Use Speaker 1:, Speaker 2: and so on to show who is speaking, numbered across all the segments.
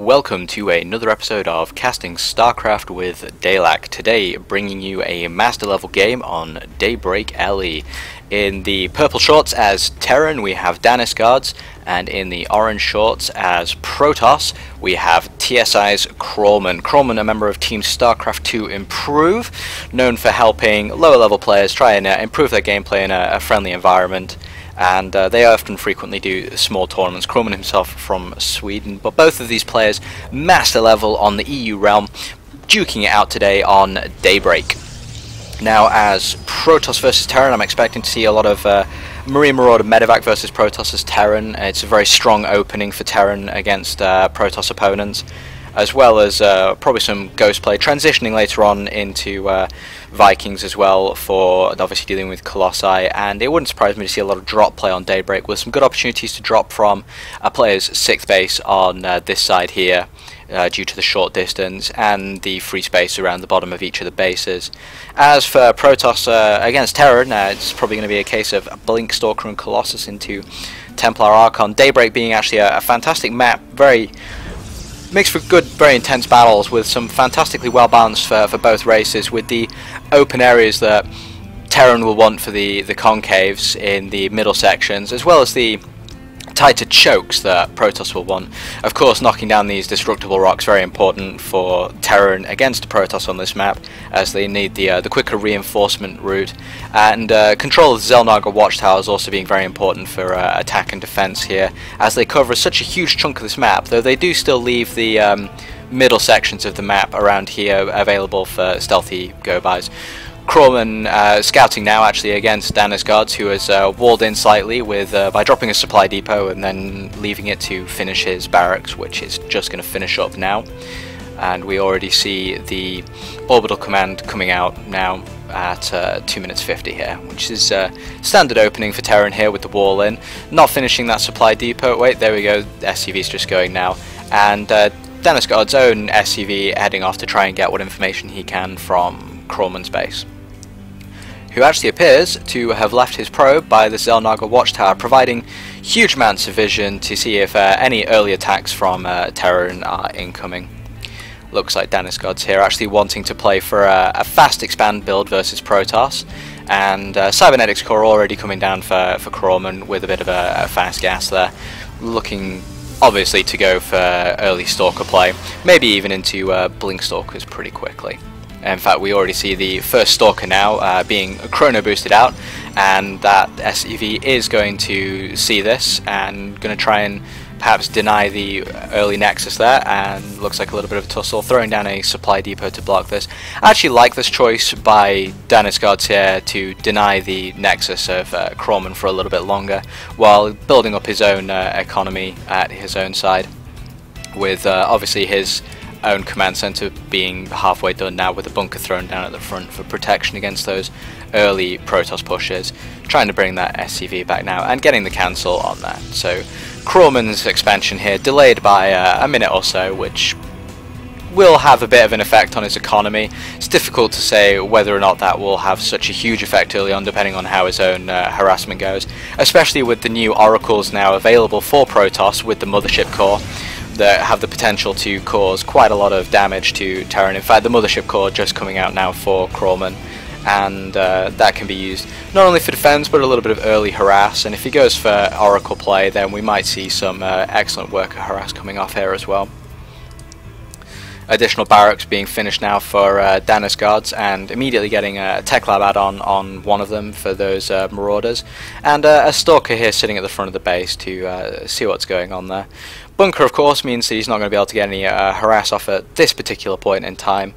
Speaker 1: Welcome to another episode of Casting StarCraft with Daelach. Today, bringing you a master level game on Daybreak LE. In the purple shorts as Terran, we have Danisgodz, and in the orange shorts as Protoss, we have TSI's Krallman. Krallman, a member of Team StarCraft 2 Improve, known for helping lower level players try and uh, improve their gameplay in a, a friendly environment and uh, they often frequently do small tournaments. Krallman himself from Sweden, but both of these players master level on the EU realm, duking it out today on Daybreak. Now, as Protoss versus Terran, I'm expecting to see a lot of uh, Marine Marauder Medivac versus Protoss as Terran. It's a very strong opening for Terran against uh, Protoss opponents as well as uh, probably some ghost play, transitioning later on into uh, Vikings as well for obviously dealing with Colossi, and it wouldn't surprise me to see a lot of drop play on Daybreak with some good opportunities to drop from a player's sixth base on uh, this side here. Uh, due to the short distance and the free space around the bottom of each of the bases. As for Protoss uh, against Terran, uh, it's probably going to be a case of Blink Stalker and Colossus into Templar Archon. Daybreak being actually a, a fantastic map, very makes for good, very intense battles with some fantastically well balanced for, for both races with the open areas that Terran will want for the, the concaves in the middle sections as well as the tighter chokes that Protoss will want. Of course, knocking down these destructible rocks very important for Terran against Protoss on this map, as they need the uh, the quicker reinforcement route. And uh, control of the Xel'Naga watchtowers also being very important for uh, attack and defense here, as they cover such a huge chunk of this map. Though they do still leave the um, middle sections of the map around here available for stealthy go-bys. Krallman uh, scouting now actually against Danisgodz who has uh, walled in slightly with uh, by dropping a supply depot and then leaving it to finish his barracks which is just going to finish up now. And we already see the orbital command coming out now at uh, 2 minutes 50 here which is uh, standard opening for Terran here with the wall in. Not finishing that supply depot wait there we go SCV's just going now. And uh, Danisgodz own SCV heading off to try and get what information he can from Krallman's base who actually appears to have left his probe by the Xel'Naga watchtower, providing huge amounts of vision to see if uh, any early attacks from uh, Terran are incoming. Looks like Danisgodz here actually wanting to play for a, a fast expand build versus Protoss, and uh, Cybernetics Core already coming down for, for Krallman with a bit of a, a fast gas there, looking obviously to go for early Stalker play, maybe even into uh, Blink Stalkers pretty quickly. In fact, we already see the first Stalker now uh, being chrono boosted out, and that SCV is going to see this and going to try and perhaps deny the early Nexus there, and looks like a little bit of a tussle, throwing down a supply depot to block this. I actually like this choice by Godz here to deny the Nexus of uh, for a little bit longer, while building up his own uh, economy at his own side, with uh, obviously his own command center being halfway done now with a bunker thrown down at the front for protection against those early Protoss pushes, trying to bring that SCV back now and getting the cancel on that. So Krallman's expansion here delayed by uh, a minute or so, which will have a bit of an effect on his economy. It's difficult to say whether or not that will have such a huge effect early on depending on how his own uh, harassment goes, especially with the new oracles now available for Protoss with the mothership core that have the potential to cause quite a lot of damage to Terran. In fact, the Mothership Core just coming out now for Krallman, and uh, that can be used not only for defense but a little bit of early harass. And if he goes for Oracle play, then we might see some uh, excellent worker harass coming off here as well. Additional barracks being finished now for uh, Danisgodz and immediately getting a Tech Lab add-on on one of them for those uh, Marauders and uh, a Stalker here sitting at the front of the base to uh, see what's going on there. Bunker, of course, means he's not going to be able to get any uh, harass off at this particular point in time.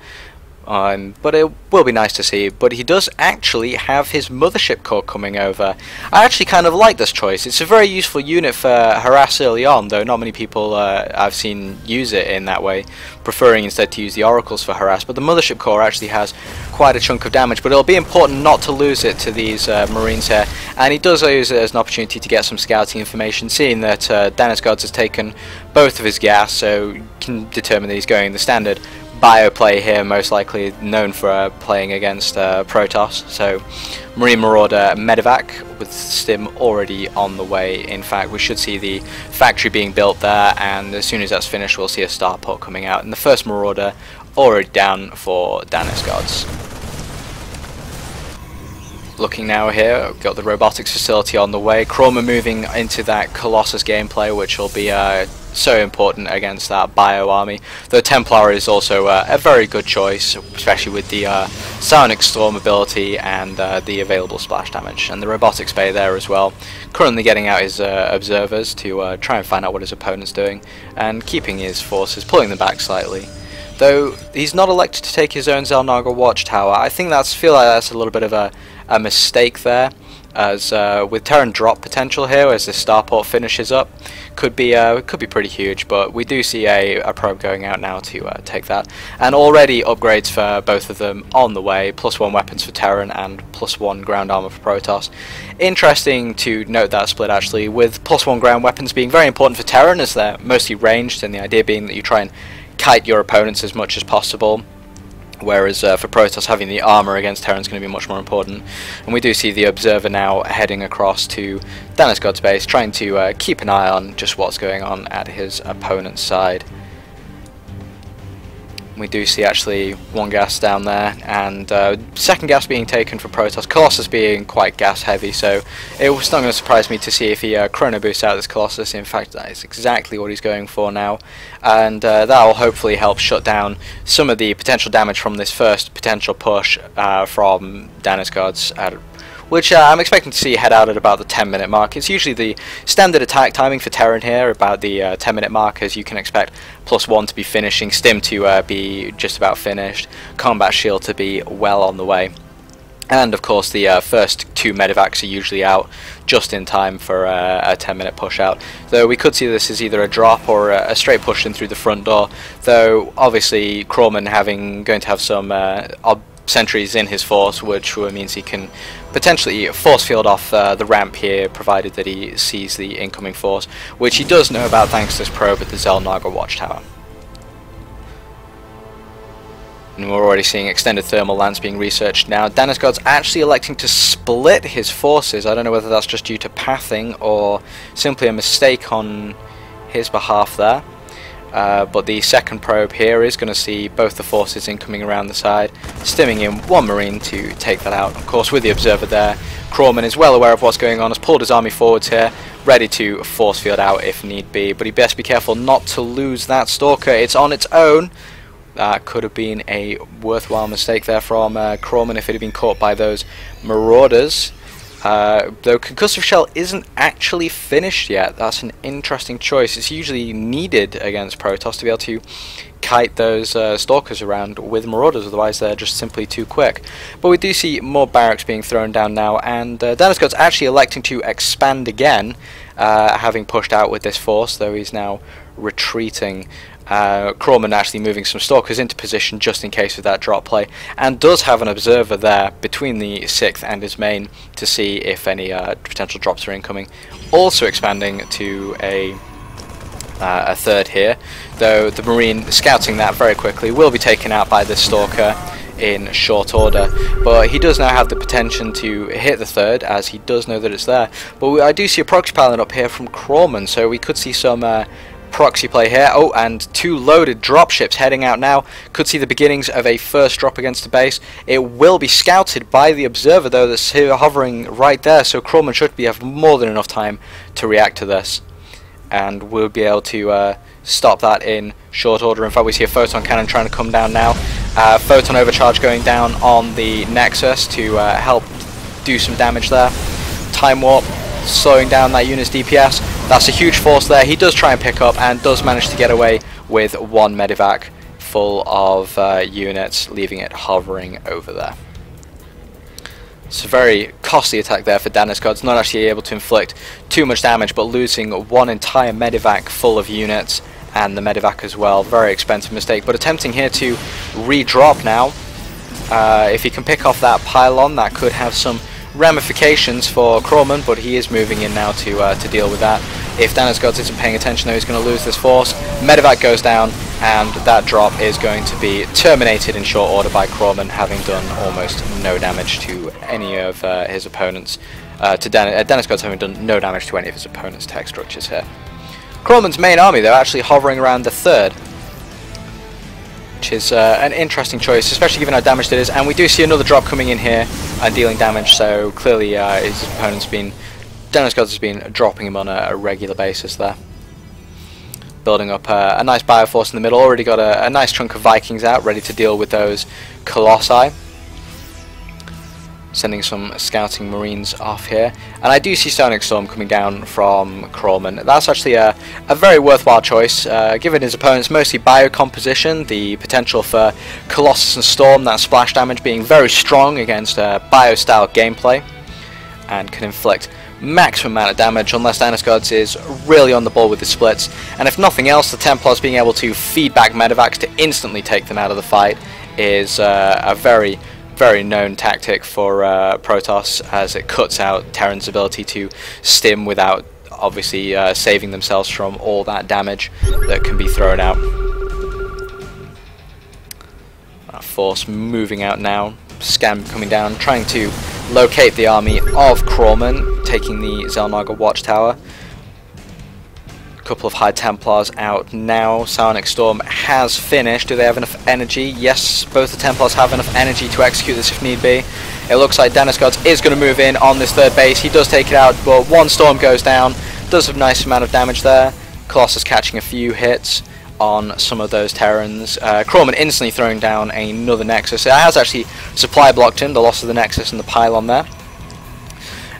Speaker 1: Um, but it will be nice to see. But he does actually have his mothership core coming over. I actually kind of like this choice. It's a very useful unit for harass early on, though not many people uh, I've seen use it in that way, preferring instead to use the oracles for harass. But the mothership core actually has quite a chunk of damage, but it'll be important not to lose it to these uh, marines here. And he does use it as an opportunity to get some scouting information, seeing that uh, Danisgodz has taken both of his gas, so can determine that he's going the standard bio play here, most likely known for uh, playing against uh, Protoss. So Marine Marauder Medivac with Stim already on the way. In fact, we should see the factory being built there, and as soon as that's finished, we'll see a starport coming out. And the first Marauder already down for Danisgodz. Looking now here, got the robotics facility on the way. Chroma moving into that Colossus gameplay, which will be uh, so important against that bio army. Though Templar is also uh, a very good choice, especially with the uh, Psionic Storm ability and uh, the available splash damage. And the robotics bay there as well. Currently getting out his uh, observers to uh, try and find out what his opponent's doing, and keeping his forces, pulling them back slightly. Though he's not elected to take his own Xel'Naga Watchtower, I think that's feel like that's a little bit of a, a mistake there. As uh, with Terran drop potential here, as the starport finishes up, could be uh, could be pretty huge. But we do see a, a probe going out now to uh, take that, and already upgrades for both of them on the way. Plus one weapons for Terran and plus one ground armor for Protoss. Interesting to note that split actually, with plus one ground weapons being very important for Terran, as they're mostly ranged, and the idea being that you try and kite your opponents as much as possible. Whereas uh, for Protoss, having the armor against Terran is going to be much more important. And we do see the Observer now heading across to Danisgodz base, trying to uh, keep an eye on just what's going on at his opponent's side. We do see actually one gas down there, and uh, second gas being taken for Protoss. Colossus being quite gas heavy, so it was not going to surprise me to see if he uh, chrono boosts out this Colossus. In fact, that is exactly what he's going for now, and uh, that will hopefully help shut down some of the potential damage from this first potential push uh, from at which uh, I'm expecting to see head out at about the 10 minute mark. It's usually the standard attack timing for Terran here, about the uh, 10 minute mark, as you can expect plus 1 to be finishing, Stim to uh, be just about finished, Combat Shield to be well on the way. And of course the uh, first two medivacs are usually out just in time for uh, a 10 minute push out. Though we could see this as either a drop or a, straight push in through the front door. Though obviously Krallman having going to have some uh, sentries in his force, which means he can potentially force field off uh, the ramp here, provided that he sees the incoming force, which he does know about thanks to this probe at the Xel'Naga Watchtower. And we're already seeing extended thermal lance being researched now. Danisgodz actually electing to split his forces. I don't know whether that's just due to pathing or simply a mistake on his behalf there. Uh, but the second probe here is going to see both the forces incoming around the side, stimming in one marine to take that out. Of course, with the observer there, Krallman is well aware of what's going on, has pulled his army forwards here, ready to force field out if need be, but he best be careful not to lose that Stalker. It's on its own. That could have been a worthwhile mistake there from uh, Krallman if it had been caught by those Marauders. Uh, though Concussive Shell isn't actually finished yet, that's an interesting choice. It's usually needed against Protoss to be able to kite those uh, Stalkers around with Marauders, otherwise they're just simply too quick. But we do see more barracks being thrown down now, and uh, Danisgodz actually electing to expand again, uh, having pushed out with this force, though he's now retreating uh, Krallman actually moving some stalkers into position just in case of that drop play, and does have an observer there between the 6th and his main to see if any uh, potential drops are incoming. Also expanding to a uh, a third here, though the Marine scouting that very quickly will be taken out by the Stalker in short order, but he does now have the potential to hit the third, as he does know that it's there. But we, I do see a proxy pylon up here from Krallman, so we could see some uh, proxy play here. Oh, and two loaded dropships heading out now. Could see the beginnings of a first drop against the base. It will be scouted by the observer, though, that's here hovering right there, so Krallman should be have more than enough time to react to this. And we'll be able to uh, stop that in short order. In fact, we see a photon cannon trying to come down now. Uh, photon overcharge going down on the Nexus to uh, help do some damage there. Time warp slowing down that unit's DPS. That's a huge force there. He does try and pick up and does manage to get away with one medivac full of uh, units, leaving it hovering over there. It's a very costly attack there for Danisgodz, not actually able to inflict too much damage, but losing one entire medivac full of units, and the medivac as well. Very expensive mistake, but attempting here to re-drop now. Uh, if he can pick off that pylon, that could have some ramifications for Krallman, but he is moving in now to uh, to deal with that. If Danisgodz isn't paying attention though, he's going to lose this force. Medivac goes down, and that drop is going to be terminated in short order by Krallman, having done almost no damage to any of uh, his opponents. Uh, to Den uh, Danisgodz having done no damage to any of his opponent's tech structures here. Krallman's main army, though, actually hovering around the third, which is uh, an interesting choice, especially given how damaged it is. And we do see another drop coming in here and dealing damage, so clearly uh, his opponent's been, Danisgodz has been dropping him on a, a regular basis there building up a, a, nice Bioforce in the middle. Already got a, a, nice chunk of Vikings out, ready to deal with those Colossi. Sending some scouting Marines off here. And I do see Psionic Storm coming down from Krallman. That's actually a, a very worthwhile choice, uh, given his opponent's mostly biocomposition, the potential for Colossus and Storm, that splash damage being very strong against uh, bio-style gameplay, and can inflict maximum amount of damage unless Godz is really on the ball with the splits. And if nothing else, the Templars being able to feed back Medivacs to instantly take them out of the fight is uh, a very, very known tactic for uh, Protoss as it cuts out Terran's ability to stim without obviously uh, saving themselves from all that damage that can be thrown out. force moving out now, Scan coming down, trying to locate the army of Krallman, taking the Xel'Naga Watchtower. Couple of High Templars out now. Psionic Storm has finished. Do they have enough energy? Yes, both the Templars have enough energy to execute this if need be. It looks like Danisgodz is going to move in on this third base. He does take it out, but one Storm goes down. Does a nice amount of damage there. Colossus catching a few hits on some of those Terrans. Uh, Krallman instantly throwing down another Nexus. It has actually supply blocked him, the loss of the Nexus and the pylon there.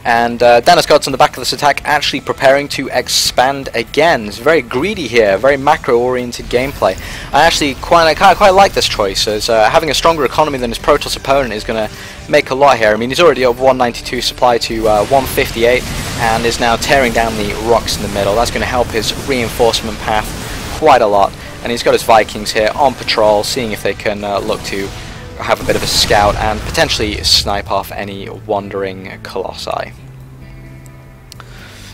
Speaker 1: And uh, Godz on the back of this attack actually preparing to expand again. It's very greedy here, very macro-oriented gameplay. I actually quite, I quite, quite like this choice, as uh, having a stronger economy than his Protoss opponent is going to make a lot here. I mean, he's already up 192 supply to uh, 158, and is now tearing down the rocks in the middle. That's going to help his reinforcement path quite a lot. And he's got his Vikings here on patrol, seeing if they can uh, look to have a bit of a scout and potentially snipe off any wandering Colossi.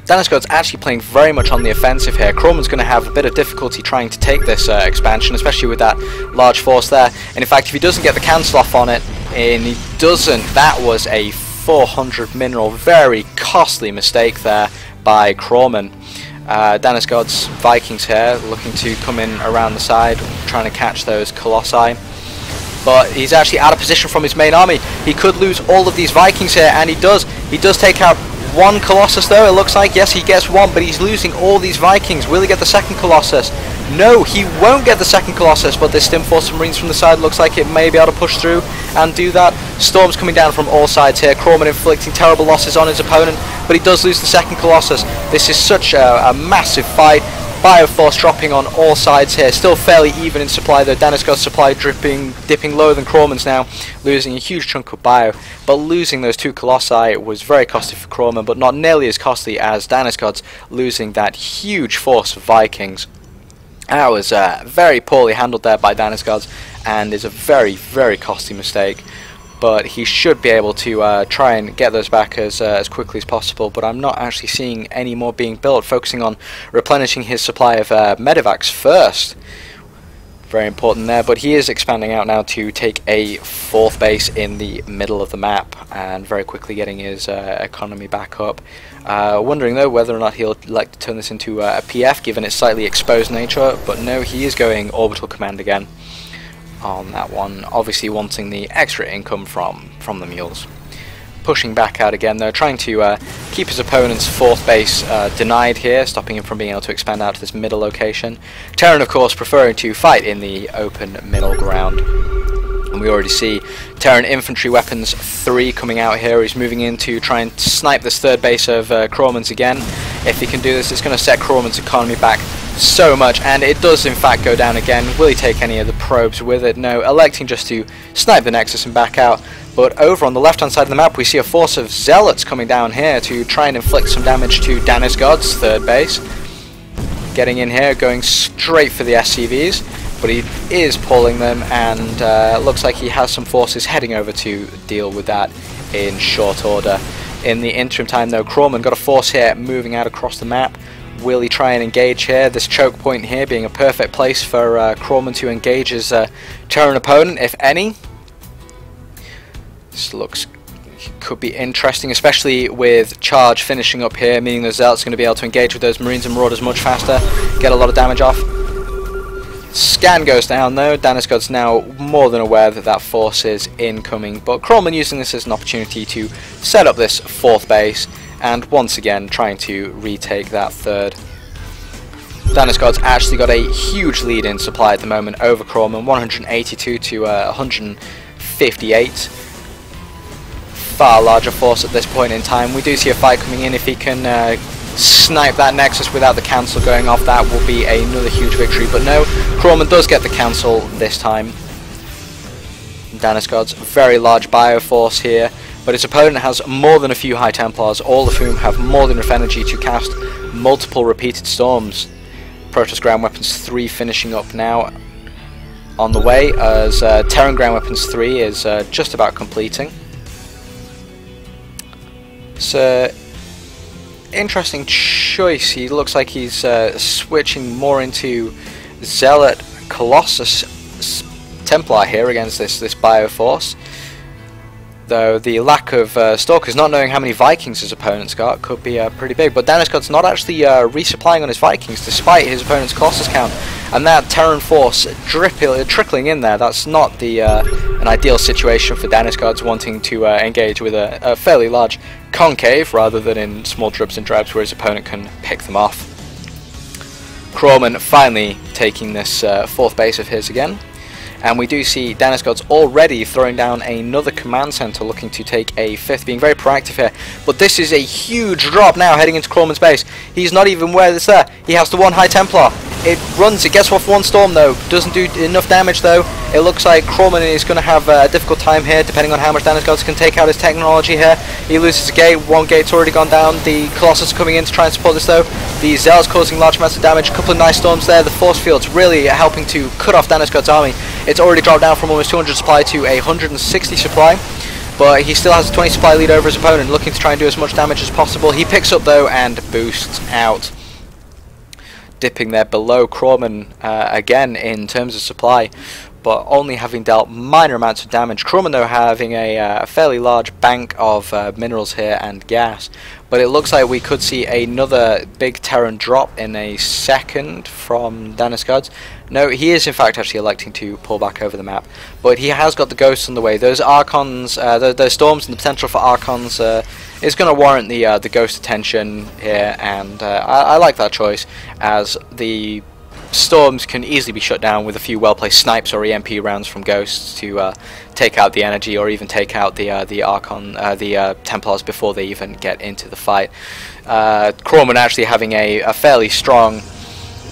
Speaker 1: Danisgodz actually playing very much on the offensive here. Krallman's going to have a bit of difficulty trying to take this uh, expansion, especially with that large force there. And in fact, if he doesn't get the cancel off on it, and he doesn't, that was a 400 mineral, very costly mistake there by Krallman. Uh, Danisgodz Vikings here, looking to come in around the side, trying to catch those Colossi. But he's actually out of position from his main army. He could lose all of these Vikings here, and he does. He does take out one Colossus though, it looks like. Yes, he gets one, but he's losing all these Vikings. Will he get the second Colossus? No, he won't get the second Colossus, but this Stim Force Marines from the side looks like it may be able to push through and do that. Storm's coming down from all sides here. Krallman inflicting terrible losses on his opponent, but he does lose the second Colossus. This is such a, a massive fight. Bioforce dropping on all sides here. Still fairly even in supply though. Danisgodz supply dripping, dipping lower than Krallman's now, losing a huge chunk of bio. But losing those two Colossi was very costly for Krallman, but not nearly as costly as Danisgodz losing that huge force of Vikings. That was uh, very poorly handled there by Danisgodz and is a very, very costly mistake but he should be able to uh, try and get those back as, uh, as quickly as possible, but I'm not actually seeing any more being built, focusing on replenishing his supply of uh, Medivacs first. Very important there, but he is expanding out now to take a fourth base in the middle of the map and very quickly getting his uh, economy back up. Uh, wondering though whether or not he'll like to turn this into uh, a PF given its slightly exposed nature, but no, he is going orbital command again on that one, obviously wanting the extra income from, from the mules. Pushing back out again though, trying to uh, keep his opponent's fourth base uh, denied here, stopping him from being able to expand out to this middle location. Terran of course preferring to fight in the open middle ground. And we already see Terran Infantry Weapons 3 coming out here. He's moving in to try and snipe this third base of uh, Krallman's again. If he can do this, it's going to set Krallman's economy back so much, and it does in fact go down again. Will he take any of the probes with it? No, electing just to snipe the Nexus and back out. But over on the left-hand side of the map, we see a force of Zealots coming down here to try and inflict some damage to Danisgodz third base. Getting in here, going straight for the SCVs, but he is pulling them, and uh, looks like he has some forces heading over to deal with that in short order. In the interim time, though, Krallman got a force here moving out across the map, Will he try and engage here? This choke point here being a perfect place for uh, Krallman to engage his uh, Terran opponent, if any. This looks could be interesting, especially with Charge finishing up here, meaning the Zealot's going to be able to engage with those Marines and Marauders much faster, get a lot of damage off. Scan goes down though, Danisgodz now more than aware that that force is incoming, but Krallman using this as an opportunity to set up this fourth base, and once again trying to retake that third. Danisgodz actually got a huge lead in supply at the moment over Krallman, 182 to uh, 158 far larger force at this point in time. We do see a fight coming in. If he can uh, snipe that Nexus without the cancel going off, that will be another huge victory. But no, Krallman does get the cancel this time. Danisgodz very large bioforce here, but his opponent has more than a few High Templars, all of whom have more than enough energy to cast multiple repeated storms. Protoss Ground Weapons 3 finishing up now on the way, as uh, Terran Ground Weapons 3 is uh, just about completing. So, interesting choice. He looks like he's uh, switching more into Zealot Colossus Templar here against this, this Bioforce. Though the lack of uh, Stalkers, not knowing how many Vikings his opponent's got, could be uh, pretty big. But Danisgodz not actually uh, resupplying on his Vikings, despite his opponent's Colossus count. And that Terran Force dripping, trickling in there, that's not the uh, an ideal situation for Danisgodz wanting to uh, engage with a, a fairly large concave rather than in small drips and drabs where his opponent can pick them off. Krallman finally taking this uh, fourth base of his again. And we do see Danisgodz already throwing down another command center looking to take a fifth, being very proactive here. But this is a huge drop now heading into Krallman's base. He's not even where it's there. He has the one High Templar. It runs, it gets off one storm though, doesn't do enough damage though. It looks like Krallman is going to have a difficult time here depending on how much Danisgodz can take out his technology here. He loses a gate, one gate's already gone down, the Colossus coming in to try and support this though. The Zealot's causing large amounts of damage, a couple of nice storms there, the force field's really helping to cut off Danisgodz army. It's already dropped down from almost 200 supply to a 160 supply but he still has a 20 supply lead over his opponent, looking to try and do as much damage as possible. He picks up though and boosts out dipping there below Krallman uh, again in terms of supply but only having dealt minor amounts of damage. Krallman though having a uh, fairly large bank of uh, minerals here and gas but it looks like we could see another big Terran drop in a second from Danisgodz. No, he is in fact actually electing to pull back over the map, but he has got the ghosts on the way. Those Archons, uh, the, the storms and the potential for Archons uh, is going to warrant the uh, the ghost attention here, and uh, I, I like that choice as the storms can easily be shut down with a few well-placed snipes or EMP rounds from ghosts to uh, take out the energy or even take out the uh, the Archon, the Templars before they even get into the fight. Krallman actually having a, a, fairly strong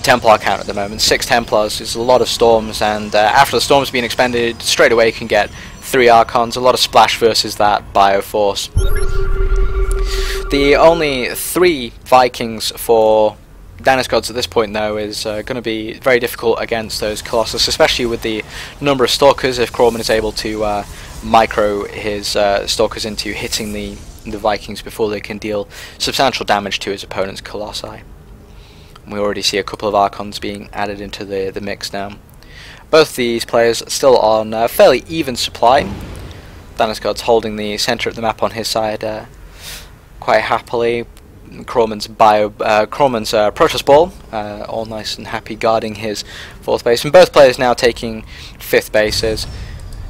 Speaker 1: Templar count at the moment. Six Templars is a lot of storms, and uh, after the storms being expended, straight away you can get three Archons. A lot of splash versus that Bio Force. The only three Vikings for Danisgodz at this point though is uh, going to be very difficult against those Colossus, especially with the number of Stalkers if Krallman is able to uh, micro his uh, Stalkers into hitting the, the Vikings before they can deal substantial damage to his opponent's Colossi. We already see a couple of Archons being added into the, the mix now. Both these players still on uh, fairly even supply. Danisgodz holding the centre of the map on his side uh, quite happily, Krallman's bio, uh, Krallman's uh, Protoss Ball, uh, all nice and happy guarding his fourth base, and both players now taking fifth bases.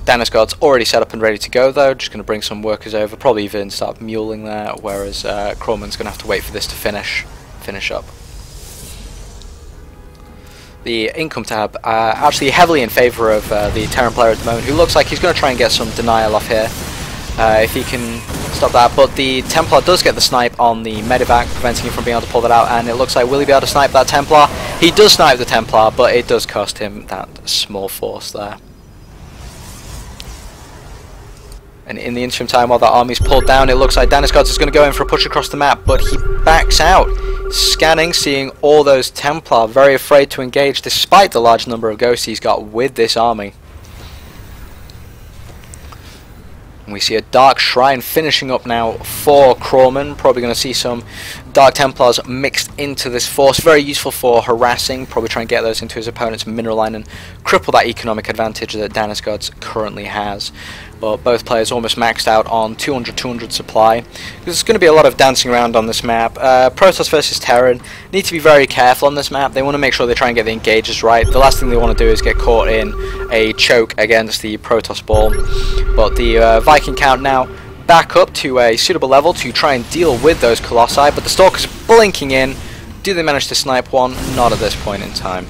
Speaker 1: Danisgodz already set up and ready to go though, just going to bring some workers over, probably even start muling there, whereas uh, Krallman's going to have to wait for this to finish, finish up. The income tab, uh, actually heavily in favour of uh, the Terran player at the moment, who looks like he's going to try and get some denial off here. Uh, if he can stop that. But the Templar does get the snipe on the Medivac, preventing him from being able to pull that out. And it looks like will he be able to snipe that Templar? He does snipe the Templar, but it does cost him that small force there. And in the interim time, while that army's pulled down, it looks like Danisgodz is going to go in for a push across the map, but he backs out, scanning, seeing all those Templar, very afraid to engage, despite the large number of ghosts he's got with this army. And we see a Dark Shrine finishing up now for Krallman. Probably going to see some Dark Templars mixed into this force. Very useful for harassing, probably try and get those into his opponent's mineral line and cripple that economic advantage that Danisgodz currently has. But both players almost maxed out on 200-200 supply. There's going to be a lot of dancing around on this map. Uh, Protoss versus Terran need to be very careful on this map. They want to make sure they try and get the engages right. The last thing they want to do is get caught in a choke against the Protoss ball. But the uh, Viking count now back up to a suitable level to try and deal with those Colossi, but the Stalkers blinking in. Do they manage to snipe one? Not at this point in time.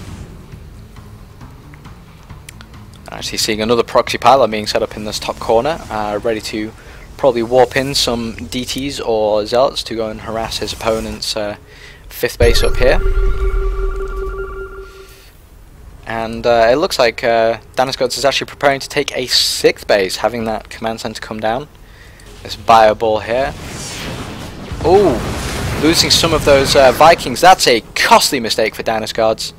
Speaker 1: Actually seeing another proxy pylon being set up in this top corner, uh, ready to probably warp in some DTs or Zealots to go and harass his opponent's uh, fifth base up here. And uh, it looks like uh, Danisgodz is actually preparing to take a sixth base, having that command center come down. This bio ball here. Oh, losing some of those uh, Vikings. That's a costly mistake for Danisgodz.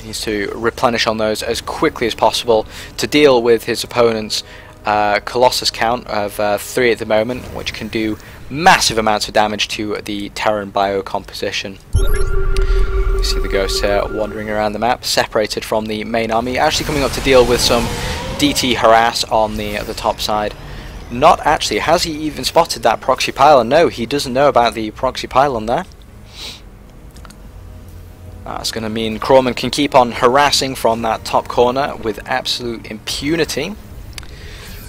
Speaker 1: He needs to replenish on those as quickly as possible to deal with his opponent's uh, Colossus count of uh, 3 at the moment, which can do massive amounts of damage to the Terran bio composition. You see the ghosts here wandering around the map, separated from the main army, actually coming up to deal with some DT harass on the, the top side. Not actually. Has he even spotted that proxy pylon? No, he doesn't know about the proxy pylon there. That's going to mean Krallman can keep on harassing from that top corner with absolute impunity.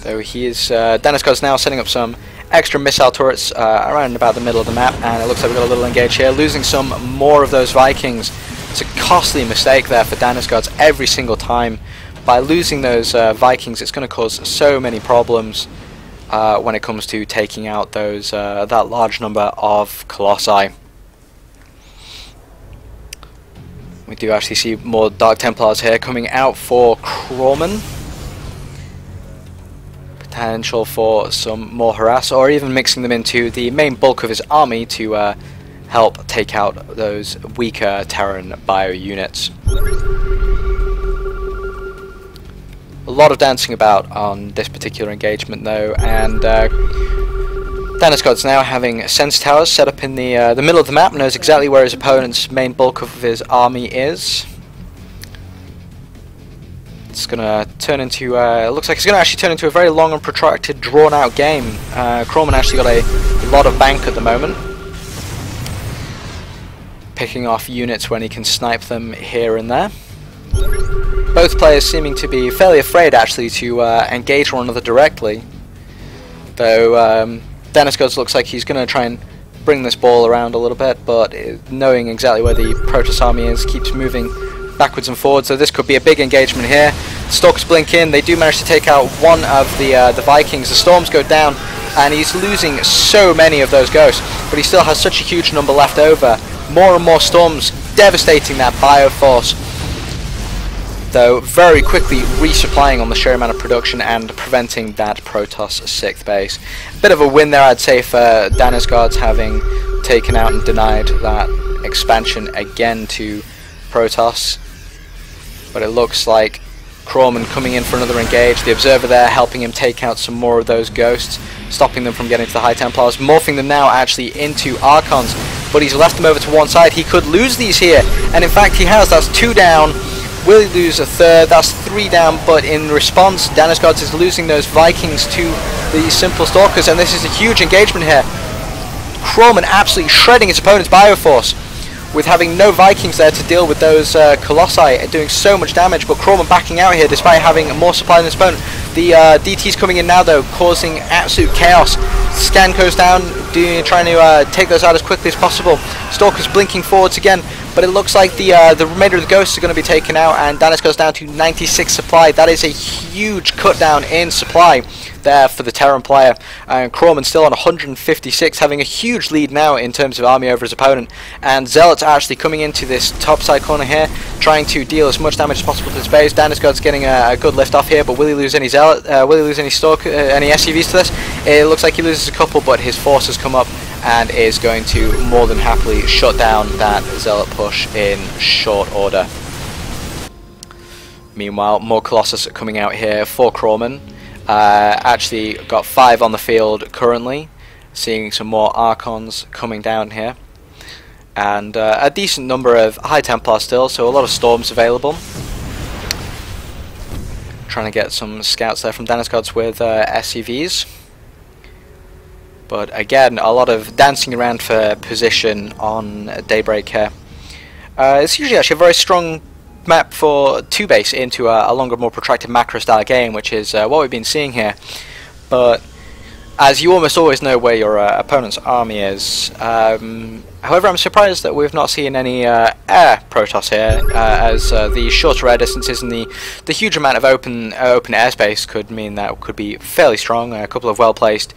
Speaker 1: Though he is, uh, Danisgodz now setting up some extra missile turrets uh, around about the middle of the map, and it looks like we've got a little engage here, losing some more of those Vikings. It's a costly mistake there for Danisgodz every single time. By losing those uh, Vikings, it's going to cause so many problems uh, when it comes to taking out those uh, that large number of colossi. We do actually see more Dark Templars here coming out for Krallman. Potential for some more harass, or even mixing them into the main bulk of his army to uh, help take out those weaker Terran bio units. A lot of dancing about on this particular engagement though, and uh, Danisgodz now having sense towers set up in the uh, the middle of the map, knows exactly where his opponent's main bulk of his army is. It's gonna turn into, uh, looks like it's gonna actually turn into a very long and protracted, drawn-out game. Uh, Krallman actually got a lot of bank at the moment, picking off units when he can snipe them here and there both players seeming to be fairly afraid actually to uh, engage one another directly. Though um, Danisgodz looks like he's going to try and bring this ball around a little bit, but knowing exactly where the Protoss army is, keeps moving backwards and forwards. So this could be a big engagement here. Stalkers blink in. They do manage to take out one of the uh, the Vikings. The storms go down, and he's losing so many of those ghosts, but he still has such a huge number left over. More and more storms devastating that bioforce though very quickly resupplying on the sheer amount of production and preventing that Protoss 6th base. A bit of a win there I'd say for Danisgodz having taken out and denied that expansion again to Protoss. But it looks like Krallman coming in for another engage, the Observer there helping him take out some more of those ghosts, stopping them from getting to the High Templars, morphing them now actually into Archons, but he's left them over to one side. He could lose these here, and in fact he has, that's two down, Will lose a third? That's three down, but in response, Danisgodz is losing those Vikings to the Simple Stalkers, and this is a huge engagement here. Krallman absolutely shredding his opponent's Bioforce with having no Vikings there to deal with those uh, Colossi and doing so much damage, but Krallman backing out here despite having more supply than his opponent. The uh, DT's coming in now though, causing absolute chaos. Scan goes down, doing, trying to uh, take those out as quickly as possible. Stalkers blinking forwards again, but it looks like the uh, the remainder of the ghosts are going to be taken out, and Danisgodz down to 96 supply. That is a huge cut down in supply there for the Terran player. And Krallman still on 156, having a huge lead now in terms of army over his opponent. And Zealot's actually coming into this top side corner here, trying to deal as much damage as possible to his base. Danisgodz getting a, a, good lift off here, but will he lose any Zealot? Uh, will he lose any Stalk, uh, any SCVs to this? It looks like he loses a couple, but his force has come up and is going to more than happily shut down that Zealot push in short order. Meanwhile, more Colossus coming out here for Krallman. Uh, actually got five on the field currently. seeing some more Archons coming down here. And uh, a decent number of High Templar still, so a lot of Storms available. Trying to get some scouts there from Danisgodz with uh, SCVs. But again, a lot of dancing around for position on Daybreak here. Uh, it's usually actually a very strong map for 2 base into a, a, longer, more protracted macro style game, which is uh, what we've been seeing here. But as you almost always know where your uh, opponent's army is. Um, however, I'm surprised that we've not seen any uh, air Protoss here, uh, as uh, the shorter air distances and the the huge amount of open uh, open airspace could mean that could be fairly strong. A couple of well placed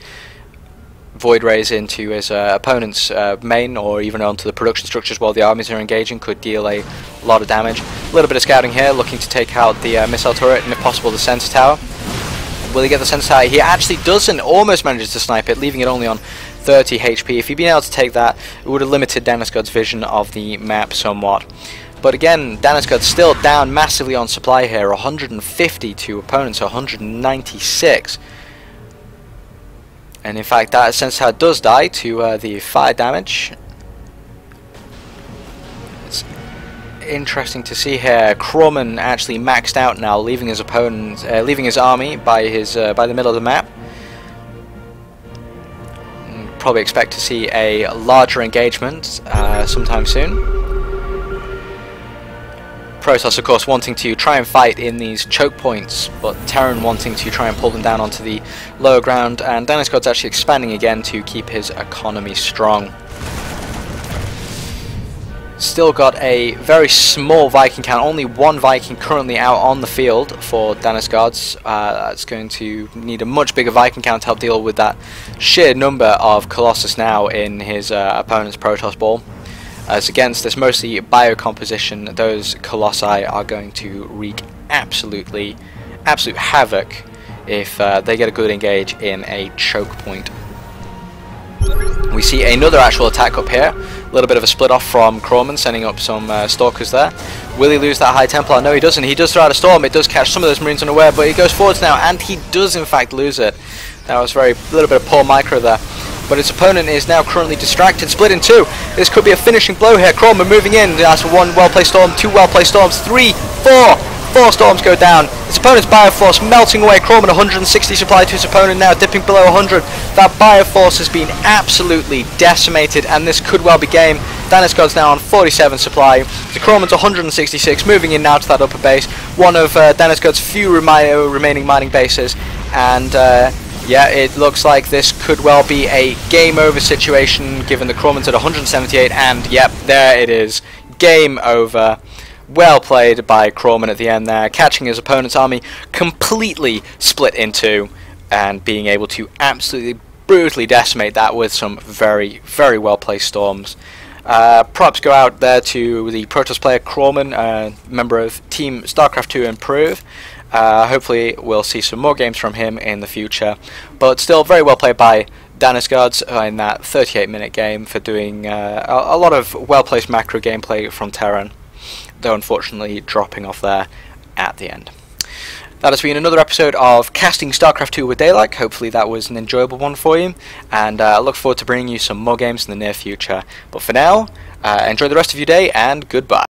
Speaker 1: void rays into his uh, opponent's main or even onto the production structures while the armies are engaging could deal a lot of damage. A little bit of scouting here, looking to take out the missile turret and if possible the sensor tower. Will he get the sensor? Tower? He actually doesn't, almost manages to snipe it, leaving it only on 30 HP. If he'd been able to take that, it would have limited Danisgodz vision of the map somewhat. But again, Danisgodz still down massively on supply here, 150 to opponents 196. And in fact, that sensor does die to uh, the fire damage, It's interesting to see here. Krallman actually maxed out now, leaving his opponent, uh, leaving his army by his uh, by the middle of the map. Probably expect to see a larger engagement uh, sometime soon. Protoss, of course, wanting to try and fight in these choke points, but Terran wanting to try and pull them down onto the lower ground, and Danisgodz actually expanding again to keep his economy strong. Still got a very small Viking count, only one Viking currently out on the field for Danisgodz. Uh, that's going to need a much bigger Viking count to help deal with that sheer number of Colossus now in his uh, opponent's Protoss ball. As against this mostly biocomposition, those Colossi are going to wreak absolutely, absolute havoc if uh, they get a good engage in a choke point. We see another actual attack up here. A little bit of a split off from Krallman, sending up some uh, Stalkers there. Will he lose that High Templar? No, he doesn't. He does throw out a Storm. It does catch some of those Marines unaware, but he goes forwards now, and he does in fact lose it. That was very, little bit of poor micro there. But his opponent is now currently distracted, split in two. This could be a finishing blow here. Krallman moving in. That's one well-placed Storm, two well-placed Storms, three, four, Four storms go down. His opponent's Bioforce melting away. Krallman 160 supply to his opponent now, dipping below 100. That Bioforce has been absolutely decimated, and this could well be game. Danisgodz now on 47 supply. The Krallman's 166, moving in now to that upper base. One of uh, Danisgodz few remi remaining mining bases, and uh, yeah, it looks like this could well be a game over situation given the Krallman's at 178, and yep, there it is. Game over. Well played by Krallman at the end there, catching his opponent's army completely split in two and being able to absolutely brutally decimate that with some very, very well placed storms. Uh, props go out there to the Protoss player Krallman, uh, member of Team StarCraft 2 Improve. Uh, hopefully we'll see some more games from him in the future. But still very well played by Danisgodz in that 38 minute game for doing uh, a, a, lot of well placed macro gameplay from Terran though unfortunately dropping off there at the end. That has been another episode of Casting StarCraft 2 with Daelach. Hopefully that was an enjoyable one for you, and uh, I look forward to bringing you some more games in the near future. But for now, uh, enjoy the rest of your day, and goodbye.